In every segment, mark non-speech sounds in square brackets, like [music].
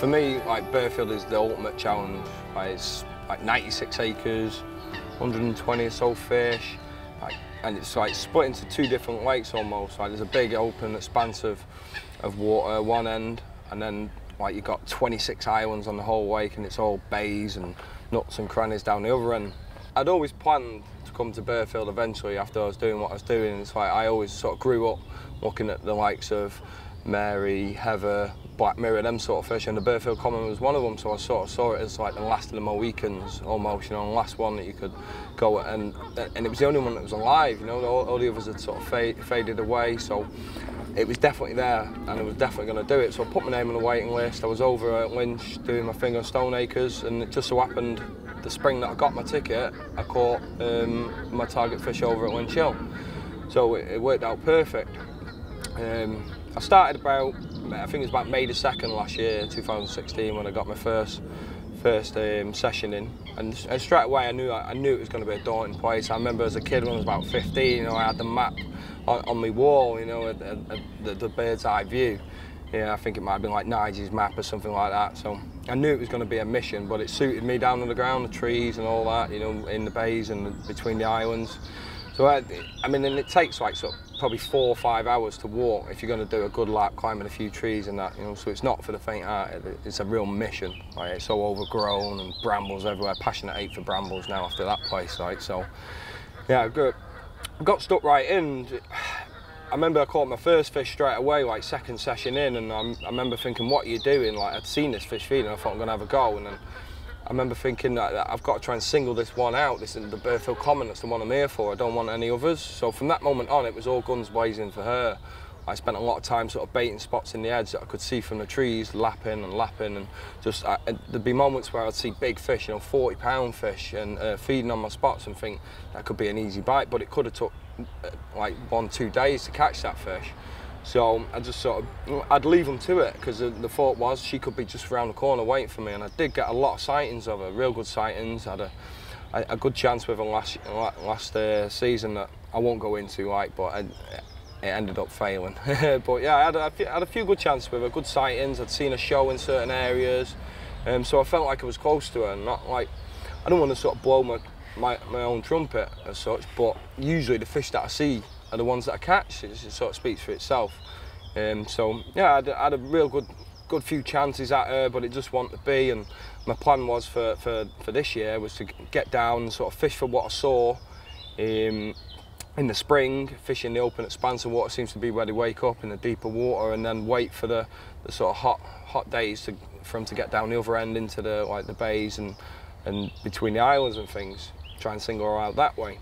For me, like Burghfield is the ultimate challenge. Like, it's like 96 acres, 120 or so fish, like, and it's like split into two different lakes almost. Like there's a big open expanse of, of water one end, and then like you've got 26 islands on the whole lake, and it's all bays and nuts and crannies down the other end. I'd always planned to come to Burghfield eventually after I was doing what I was doing. It's like I always sort of grew up looking at the likes of Mary, Heather, Black Mirror, them sort of fish, and the Burghfield Common was one of them. So I sort of saw it as like the last of the Mohicans, almost, you know, the last one that you could go and and it was the only one that was alive. You know, all, all the others had sort of fade, faded away. So it was definitely there, and I was definitely going to do it. So I put my name on the waiting list. I was over at Linch doing my thing on Stoneacres, and it just so happened the spring that I got my ticket, I caught um, my target fish over at Linch Hill. So it, it worked out perfect. Um, I started about, I think it was about May the 2nd last year, 2016, when I got my first first um, session in. And, and, straight away I knew I knew it was going to be a daunting place. I remember as a kid when I was about 15, you know, I had the map on, on my wall, you know, the, the, bird's eye view. Yeah, I think it might have been like Nigel's map or something like that. So I knew it was going to be a mission, but it suited me down on the ground, the trees and all that, you know, in the bays and between the islands. So I, I mean, and it takes like sort of probably four or five hours to walk if you're going to do a good lap climbing a few trees and that, you know. So it's not for the faint-hearted. It's a real mission. Right? It's so overgrown and brambles everywhere. Passionate hate for brambles now after that place, right? So yeah, I got, stuck right in. I remember I caught my first fish straight away, like second session in, and I, I remember thinking, "What are you doing?" Like I'd seen this fish feeding, I thought I'm going to have a go, and then I remember thinking that, I've got to try and single this one out. This is the Burghfield Common, that's the one I'm here for. I don't want any others. So from that moment on, it was all guns blazing for her. I spent a lot of time sort of baiting spots in the edge that I could see from the trees, lapping and lapping, and just I, there'd be moments where I'd see big fish, you know, 40 pound fish, and uh, feeding on my spots and think that could be an easy bite, but it could have took uh, like one, two days to catch that fish. So I just sort of, I'd leave them to it because the, thought was she could be just around the corner waiting for me. And I did get a lot of sightings of her, real good sightings. I had a, a, a good chance with her last, last uh, season that I won't go into, like, but I, it ended up failing. [laughs] but yeah, I had, a, I had a few good chances with her, good sightings. I'd seen her show in certain areas. Um, so I felt like I was close to her and not like, I don't want to sort of blow my, my, my own trumpet as such, but usually the fish that I see are the ones that I catch. It, sort of speaks for itself. Um, so yeah, I had, I had, a real good good few chances at her, but it just wasn't to be. And my plan was for, for, for this year was to get down and sort of fish for what I saw. Um, in the spring, fish in the open expanse of water seems to be where they wake up in the deeper water, and then wait for the, the sort of hot hot days to, for them to get down the other end into the like the bays and and between the islands and things. Try and single her out that way.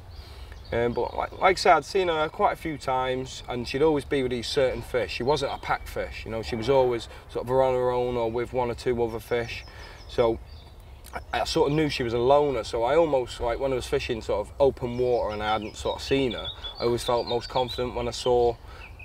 Um, but like, like, I said, I'd seen her quite a few times and she'd always be with these certain fish. She wasn't a pack fish, you know, she was always sort of on her own or with one or two other fish. So I, I sort of knew she was a loner, so I almost, like when I was fishing sort of open water and I hadn't sort of seen her, I always felt most confident when I saw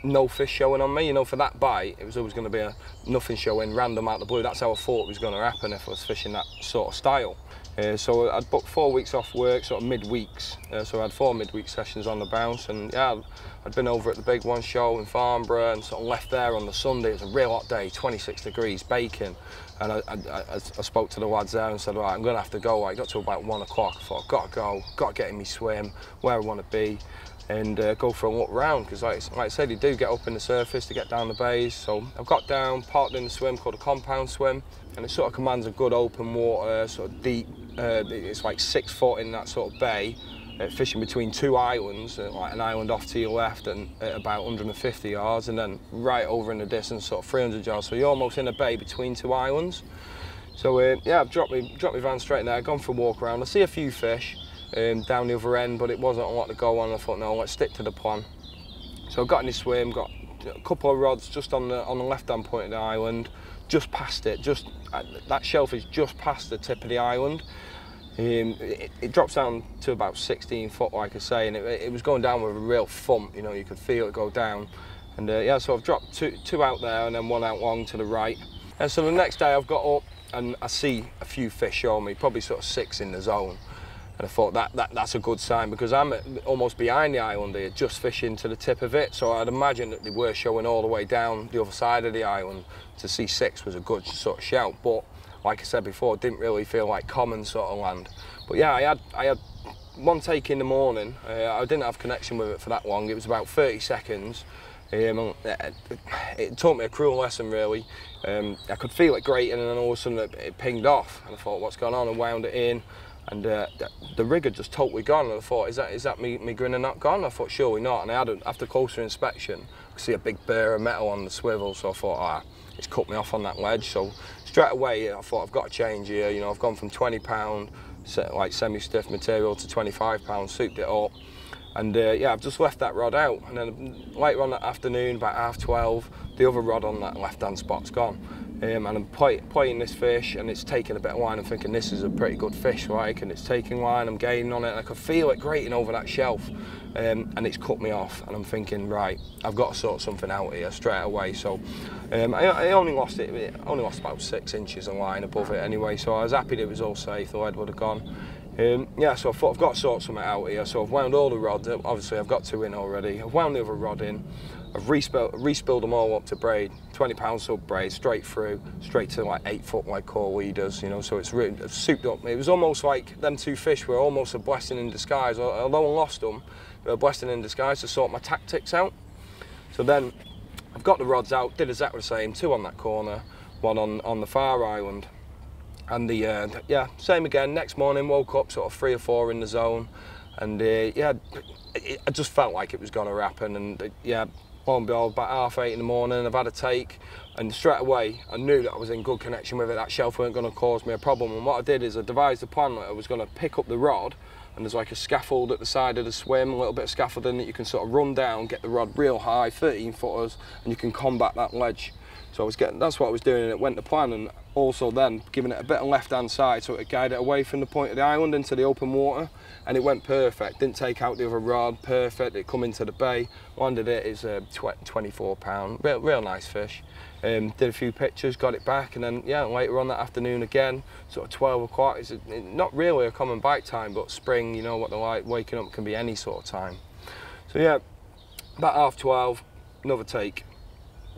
no fish showing on me. You know, for that bite, it was always going to be a nothing showing random out the blue. That's how I thought it was going to happen if I was fishing that sort of style. Uh, so I'd booked four weeks off work, sort of mid-weeks. Uh, so I had four mid-week sessions on the bounce, and yeah, I'd been over at the Big One show in Farnborough and sort of left there on the Sunday. It was a real hot day, 26 degrees, baking. And I, I, I, I spoke to the lads there and said, right, I'm going to have to go. I got to about one o'clock. I thought, got to go, got to get in my swim, where I want to be and uh, go for a walk round because like, like, I said you do get up in the surface to get down the bays. So I've got down parked in the swim called a compound swim and it sort of commands a good open water sort of deep uh, it's like six foot in that sort of bay uh, fishing between two islands uh, like an island off to your left and at about 150 yards and then right over in the distance sort of 300 yards. So you're almost in a bay between two islands. So uh, yeah, I've dropped me dropped my van straight in there, gone for a walk around. I see a few fish um, down the other end, but it wasn't lot to go on. I thought, no, let's stick to the plan. So I got in the swim, got a couple of rods just on the on the left hand point of the island, just past it, just uh, that shelf is just past the tip of the island. Um, it, it, drops down to about 16 foot, like I say, and it, it, was going down with a real thump. You know, you could feel it go down. And uh, yeah, so I've dropped two, two out there and then one out long to the right. And so the next day I've got up and I see a few fish on me, probably sort of six in the zone. And I thought that, that that's a good sign because I'm almost behind the island here, just fishing to the tip of it. So I'd imagine that they were showing all the way down the other side of the island. To see six was a good sort of shout. But like I said before, didn't really feel like common sort of land. But yeah, I had I had one take in the morning. Uh, I didn't have connection with it for that long. It was about 30 seconds. Um, it, it, taught me a cruel lesson really. Um, I could feel it grating and then all of a sudden it, it, pinged off and I thought what's going on and wound it in and uh, the, the rig had just totally gone. And I thought is that is that me, me grinning not gone? I thought surely not. And I had a, after closer inspection I could see a big burr of metal on the swivel. So I thought ah it's cut me off on that ledge. So straight away I thought I've got to change here. You know I've gone from 20 pound like semi-stiff material to 25 pounds souped it up. And uh, yeah I've just left that rod out. And then later on that afternoon about half 12 the other rod on that left hand spot's gone um, and I'm playing this fish and it's taking a bit of line I'm thinking this is a pretty good fish like and it's taking line I'm gaining on it and I can feel it grating over that shelf um, and it's cut me off and I'm thinking right I've got to sort something out here straight away so um, I, I, only lost it I only lost about six inches of line above it anyway so I was happy that it was all safe the lead would have gone um, yeah, so I thought I've got to sort something out here. So I've wound all the rods. Obviously, I've got two in already. I've wound the other rod in. I've respilled, respilled them all up to braid, 20 pound sub braid, straight through, straight to like eight foot like core leaders, you know, so it's really souped up. It was almost like them two fish were almost a blessing in disguise. Although I lost them, they were a blessing in disguise to sort my tactics out. So then I've got the rods out, did exactly the same, two on that corner, one on, on the far island. And the, uh, yeah, same again, next morning woke up sort of three or four in the zone. And uh, yeah, I just felt like it was going to happen. And uh, yeah, behold, about half eight in the morning, I've had a take, and straight away I knew that I was in good connection with it. That shelf weren't going to cause me a problem. And what I did is I devised a plan that I was going to pick up the rod, and there's like a scaffold at the side of the swim, a little bit of scaffolding that you can sort of run down, get the rod real high, 13 footers, and you can combat that ledge. So I was getting, that's what I was doing, and it went to plan. And also then giving it a bit of left hand side so it guided it away from the point of the island into the open water and it went perfect. Didn't take out the other rod perfect it come into the bay landed it, it is a 24 pound real, real nice fish. Um, did a few pictures got it back and then yeah later on that afternoon again sort of 12 o'clock it's not really a common bite time but spring you know what the light waking up can be any sort of time. So yeah about half 12 another take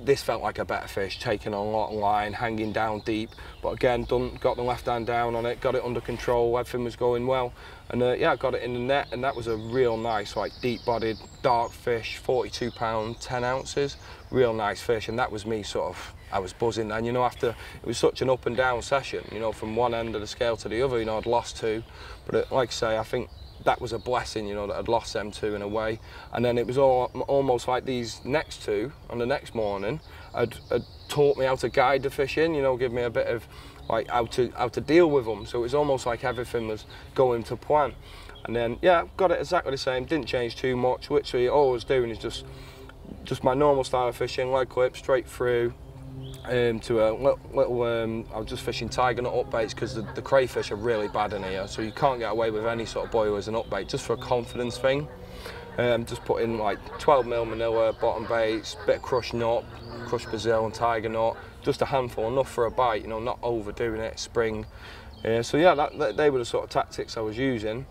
this felt like a better fish, taking a lot of line, hanging down deep. But again, done, got the left hand down on it, got it under control, everything was going well. And uh, yeah, got it in the net, and that was a real nice, like deep-bodied, dark fish, 42 pound, 10 ounces. Real nice fish, and that was me sort of, I was buzzing. And you know, after, it was such an up and down session, you know, from one end of the scale to the other, you know, I'd lost two. But it, like I say, I think that was a blessing, you know, that I'd lost them two in a way. And then it was all almost like these next two on the next morning had, had taught me how to guide the fish in, you know, give me a bit of like how to how to deal with them. So it was almost like everything was going to plan. And then yeah, got it exactly the same. Didn't change too much. All I was doing is just just my normal style of fishing, leg clip straight through, um, to a little, little um, I was just fishing tiger nut up baits because the, the, crayfish are really bad in here so you can't get away with any sort of boilies and up bait just for a confidence thing. Um, just put in like 12 mil Manilla bottom baits bit of crushed nut crushed brazil and tiger nut just a handful enough for a bite you know not overdoing it spring. Uh, so yeah that, that, they were the sort of tactics I was using.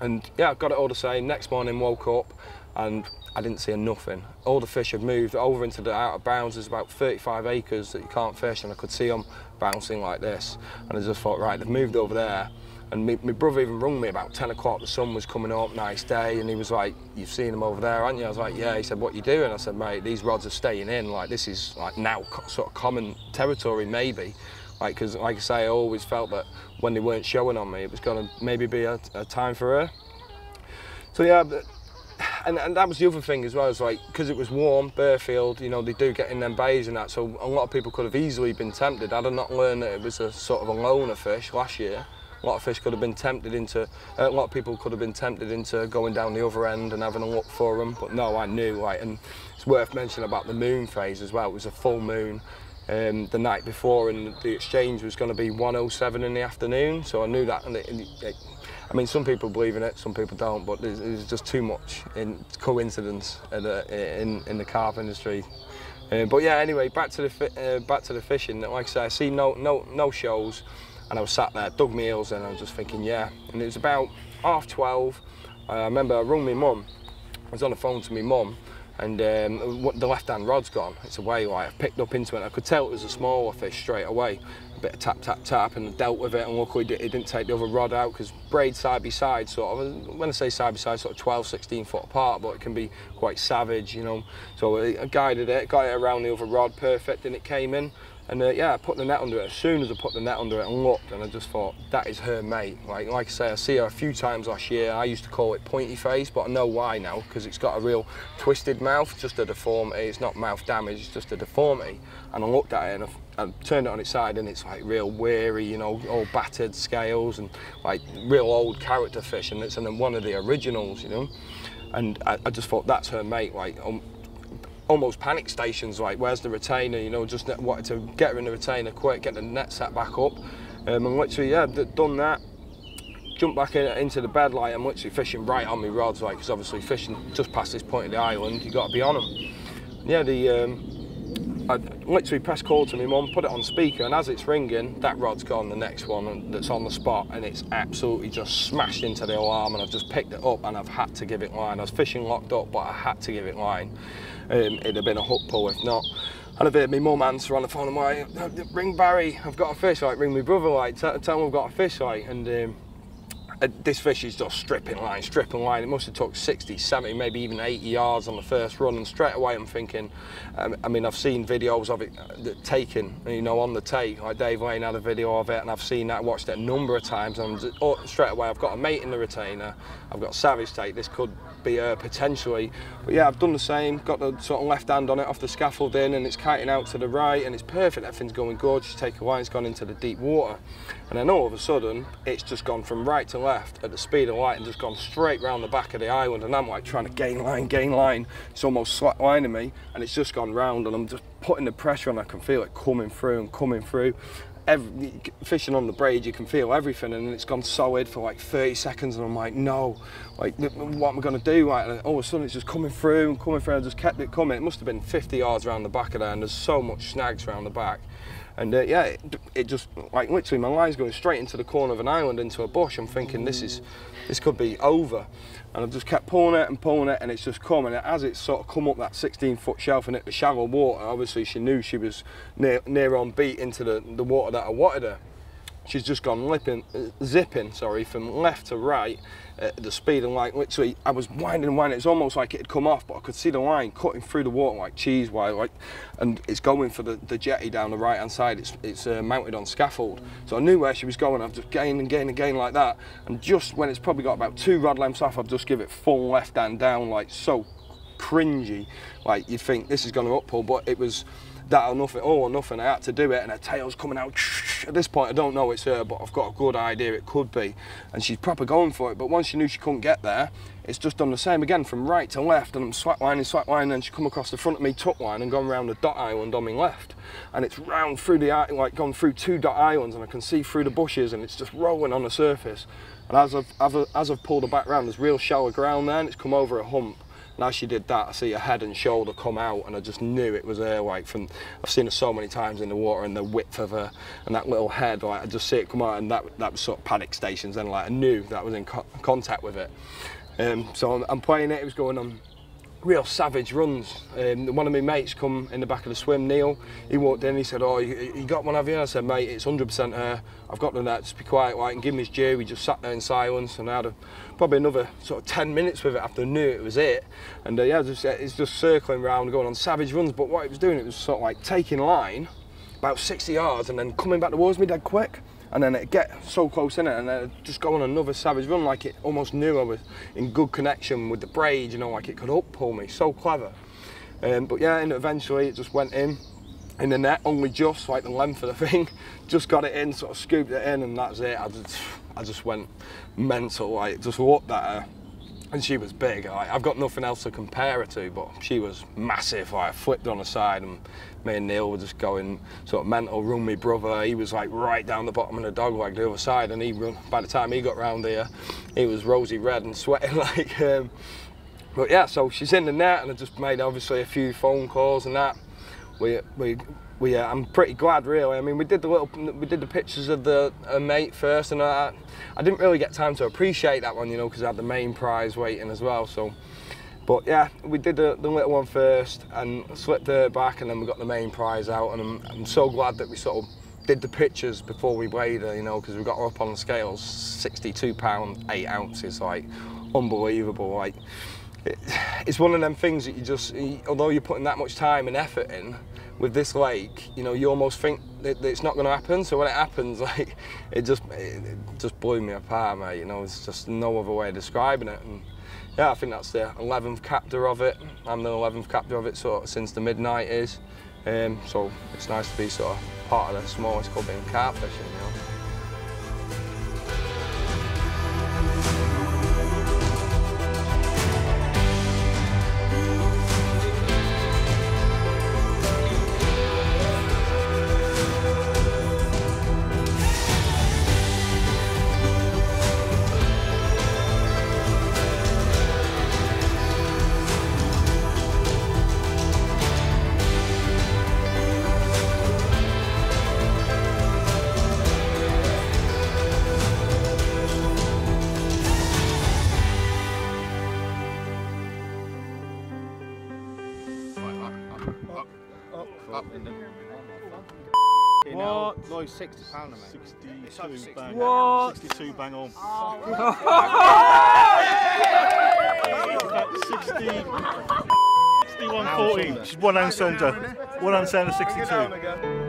And yeah got it all the same. Next morning woke up and I didn't see nothing. All the fish had moved over into the outer bounds. There's about 35 acres that you can't fish, and I could see them bouncing like this. And I just thought, right, they've moved over there. And my, my brother even rung me about 10 o'clock. The sun was coming up, nice day, and he was like, "You've seen them over there, haven't you?" I was like, "Yeah." He said, "What you doing?" I said, "Mate, these rods are staying in. Like this is like now sort of common territory, maybe." Like, because like I say, I always felt that when they weren't showing on me, it was going to maybe be a, a time for her. So yeah, and, and that was the other thing as well. It's like because it was warm, Burghfield, you know, they do get in them bays and that. So a lot of people could have easily been tempted. Had I not learned that it was a sort of a loner fish last year, a lot of fish could have been tempted into. Uh, a lot of people could have been tempted into going down the other end and having a look for them. But no, I knew. Like, and it's worth mentioning about the moon phase as well. It was a full moon. Um, the night before, and the exchange was going to be 107 in the afternoon, so I knew that. And it, it, I mean, some people believe in it, some people don't, but there's, there's just too much in coincidence the, in, in the carp industry. Uh, but yeah, anyway, back to the uh, back to the fishing. Like I say, I see no no no shows, and I was sat there, dug meals, and I was just thinking, yeah. And it was about half twelve. I remember I rung my mum. I was on the phone to my mum, and um, the left hand rod's gone. It's away. Like I picked up into it. I could tell it was a smaller fish straight away. Bit of tap tap tap, and dealt with it. And luckily it didn't take the other rod out because braid side by side, sort of. When I say side by side, sort of 12, 16 foot apart, but it can be quite savage, you know. So I guided it, got it around the other rod, perfect, and it came in. And uh, yeah, I put the net under it. As soon as I put the net under it and looked, and I just thought, that is her mate. Like, like I say, I see her a few times last year. I used to call it pointy face, but I know why now, because it's got a real twisted mouth, just a deformity. It's not mouth damage, it's just a deformity. And I looked at it and I, I turned it on its side and it's like real weary, you know, all battered scales and like real old character fish. And it's and then one of the originals, you know. And I, I just thought, that's her mate. Like, um, almost panic stations like where's the retainer you know just wanted to get her in the retainer quick get the net set back up um, and literally yeah done that jumped back in, into the bed like I'm literally fishing right on my rods like because obviously fishing just past this point of the island you got to be on them yeah the um, I literally press call to my mum, put it on speaker, and as it's ringing, that rod's gone, the next one that's on the spot, and it's absolutely just smashed into the alarm, and I've just picked it up, and I've had to give it line. I was fishing locked up, but I had to give it line. Um, it'd have been a hook pull if not. And I've heard my mum answer on the phone, I'm like, ring Barry, I've got a fish, like, ring my brother, like, tell him I've got a fish, like, and um, uh, this fish is just stripping line, stripping line. It must have took 60, 70, maybe even 80 yards on the first run. And straight away I'm thinking, um, I mean, I've seen videos of it uh, taken, you know, on the take. Like Dave Lane had a video of it and I've seen that, watched it a number of times. And just, oh, straight away I've got a mate in the retainer. I've got Savage take. This could be uh, potentially. But yeah, I've done the same. Got the sort of left hand on it off the scaffolding and it's kiting out to the right and it's perfect. Everything's going. Just take a while, it's gone into the deep water. And then all of a sudden, it's just gone from right to left at the speed of light and just gone straight round the back of the island. And I'm like trying to gain line, gain line. It's almost slack lining me and it's just gone round and I'm just putting the pressure on. I can feel it coming through and coming through. Every, fishing on the braid, you can feel everything, and it's gone solid for like 30 seconds, and I'm like, no, like, what am I going to do? Like, and all of a sudden, it's just coming through and coming through. I just kept it coming. It must have been 50 yards around the back of there, and there's so much snags around the back. And uh, yeah, it, it, just, like literally my line's going straight into the corner of an island into a bush. I'm thinking this is, this could be over. And I've just kept pulling it and pulling it and it's just come. And as it's sort of come up that 16 foot shelf and hit the shallow water, obviously she knew she was near, near on beat into the, the water that I wanted her she's just gone lipping, zipping, sorry, from left to right at the speed and like literally I was winding and winding. It's almost like it had come off, but I could see the line cutting through the water like cheese wire, like, and it's going for the, the jetty down the right hand side. It's it's uh, mounted on scaffold, so I knew where she was going. I've just gained and gained and gained like that, and just when it's probably got about two rod lengths off, I've just give it full left hand down, like so cringy. Like you'd think this is going to uppull, but it was that or nothing, all or nothing. I had to do it, and her tail's coming out. At this point, I don't know it's her, but I've got a good idea it could be. And she's proper going for it. But once she knew she couldn't get there, it's just done the same again from right to left, and I'm swap lining, swap lining, and she come across the front of me, tuck line, and gone round the dot island on my left. And it's round through the like gone through two dot islands, and I can see through the bushes, and it's just rolling on the surface. And as I've, as I've pulled her back round, there's real shallow ground there, and it's come over a hump and as she did that, I see her head and shoulder come out, and I just knew it was her. Like from, I've seen her so many times in the water, and the width of her, and that little head. Like I just see it come out, and that that was sort of panic stations. And like I knew that I was in co contact with it. Um, so I'm, I'm playing it. It was going on real savage runs. Um, one of my mates come in the back of the swim, Neil, he walked in, he said, oh, you, you got one, have you? I said, mate, it's 100% her. I've got the net, just be quiet, like, and give him his due. We just sat there in silence, and I had a, probably another sort of 10 minutes with it after I knew it was it. And uh, yeah, just, it's just circling around, going on savage runs, but what it was doing, it was sort of like taking line, about 60 yards, and then coming back towards me dead quick and then it get so close in it, and then just go on another savage run, like it almost knew I was in good connection with the braid, you know, like it could up pull me. So clever. Um, but yeah, and eventually it just went in in the net, only just like the length of the [laughs] thing. Just got it in, sort of scooped it in, and that's it. I just, I just went mental. Like just looked at her, and she was big. Like, I've got nothing else to compare her to, but she was massive. Like flipped on her side, and me and Neil were just going sort of mental. Run me brother, he was like right down the bottom of the dog leg the other side, and he run. By the time he got round here, he was rosy red and sweating [laughs] like. Um, but yeah, so she's in the net, and I just made obviously a few phone calls and that. We we we. Uh, I'm pretty glad, really. I mean, we did the little, we did the pictures of the uh, mate first, and I, I didn't really get time to appreciate that one, you know, because I had the main prize waiting as well. So, but yeah, we did the, the little one first and slipped her back, and then we got the main prize out, and I'm, I'm so glad that we sort of did the pictures before we weighed her, you know, because we got her up on the scales, 62 pound, eight ounces, like unbelievable, like it's one of them things that you just, although you're putting that much time and effort in with this lake, you know, you almost think that, it's not going to happen. So when it happens, [laughs] like, it just, it, just blew me apart, mate. You know, it's just no other way of describing it. And yeah, I think that's the 11th capture of it. I'm the 11th capture of it sort of since the midnight is. Um, so it's nice to be sort of part of the smallest club in carp fishing, you know. What? No, 60 pounder, mate. 62 bang. What? 62 bang on. [laughs] [laughs] 60. 61 40. She's one ounce under. One ounce under 62.